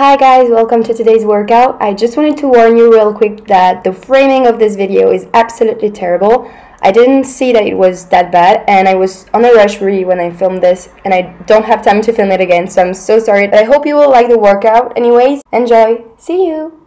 Hi guys, welcome to today's workout. I just wanted to warn you real quick that the framing of this video is absolutely terrible. I didn't see that it was that bad and I was on a rush really when I filmed this and I don't have time to film it again so I'm so sorry. But I hope you will like the workout anyways. Enjoy. See you!